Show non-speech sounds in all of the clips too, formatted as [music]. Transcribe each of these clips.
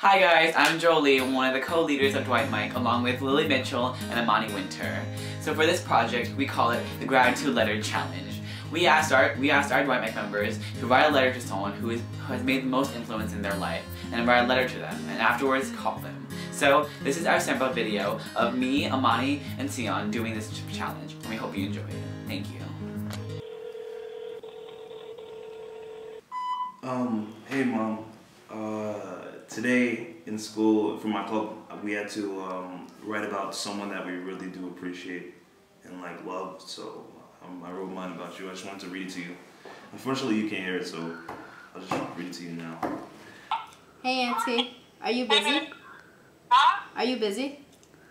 Hi guys, I'm Jolie, one of the co-leaders of Dwight Mic, along with Lily Mitchell and Amani Winter. So for this project, we call it the Gratitude Letter Challenge. We asked our we asked our Dwight Mic members to write a letter to someone who, is, who has made the most influence in their life, and write a letter to them, and afterwards call them. So this is our sample video of me, Amani, and Sion doing this challenge, and we hope you enjoy it. Thank you. Um, hey mom. Uh, today in school for my club, we had to um, write about someone that we really do appreciate and like love. So um, I wrote mine about you. I just wanted to read it to you. Unfortunately, you can't hear it, so I'll just read it to you now. Hey Auntie, are you busy? Huh? Are you busy?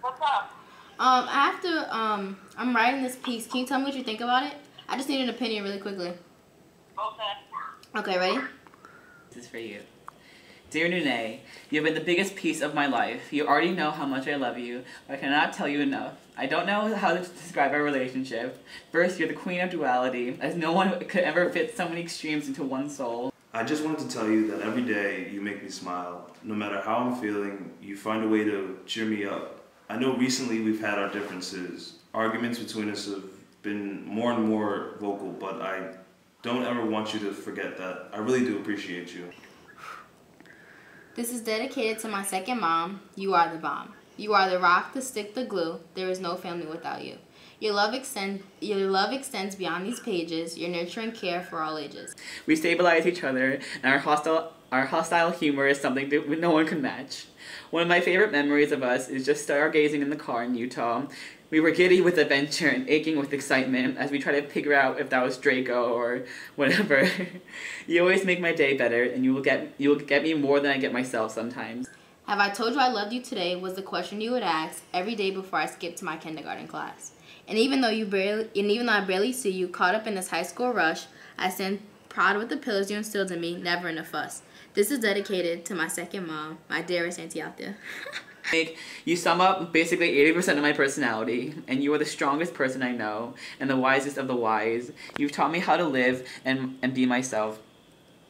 What's up? Um, I have to, um, I'm writing this piece. Can you tell me what you think about it? I just need an opinion really quickly. Okay. Okay, ready? This is for you. Dear Nune, you have been the biggest piece of my life. You already know how much I love you, but I cannot tell you enough. I don't know how to describe our relationship. First, you're the queen of duality, as no one could ever fit so many extremes into one soul. I just wanted to tell you that every day you make me smile. No matter how I'm feeling, you find a way to cheer me up. I know recently we've had our differences. Arguments between us have been more and more vocal, but I don't ever want you to forget that. I really do appreciate you. This is dedicated to my second mom. You are the bomb. You are the rock, the stick, the glue. There is no family without you. Your love extend your love extends beyond these pages. Your nurture and care for all ages. We stabilize each other, and our hostile our hostile humor is something that no one can match. One of my favorite memories of us is just stargazing in the car in Utah. We were giddy with adventure and aching with excitement as we tried to figure out if that was Draco or [laughs] whatever. you always make my day better, and you will get you will get me more than I get myself sometimes. Have I told you I loved you today was the question you would ask every day before I skipped to my kindergarten class. And even though you barely and even though I barely see you caught up in this high school rush, I stand proud with the pillars you instilled in me, never in a fuss. This is dedicated to my second mom, my dearest auntie out there. Like, you sum up basically 80% of my personality, and you are the strongest person I know, and the wisest of the wise. You've taught me how to live and, and be myself.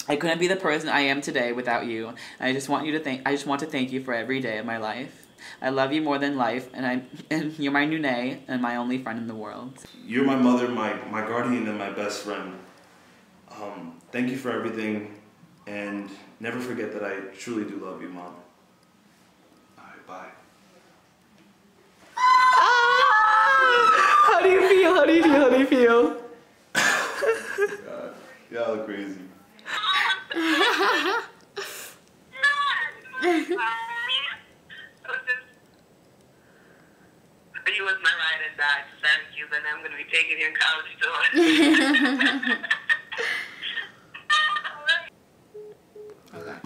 I couldn't be the person I am today without you. I just want you to thank I just want to thank you for every day of my life. I love you more than life, and I and you're my Nune and my only friend in the world. You're my mother, my, my guardian, and my best friend. Um, thank you for everything, and never forget that I truly do love you, Mom. Alright, bye. Ah! How do you feel? How do you feel? How do you feel? God, [laughs] y'all are crazy. You was my ride and die. Thank you. Then I'm going to be taking you in college [laughs] [laughs] tour.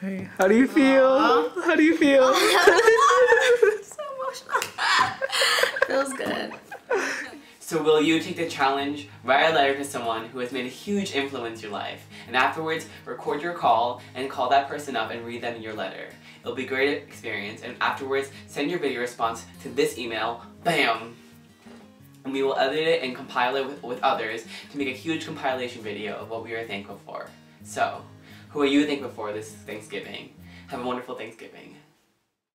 Hey, how do you feel? How do you feel? [laughs] so emotional. [laughs] Feels good. So will you take the challenge, write a letter to someone who has made a huge influence in your life, and afterwards record your call and call that person up and read them your letter. It'll be a great experience, and afterwards send your video response to this email, BAM! And we will edit it and compile it with, with others to make a huge compilation video of what we are thankful for. So, who are you thankful for this Thanksgiving? Have a wonderful Thanksgiving.